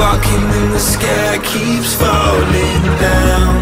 walking and the sky keeps falling down.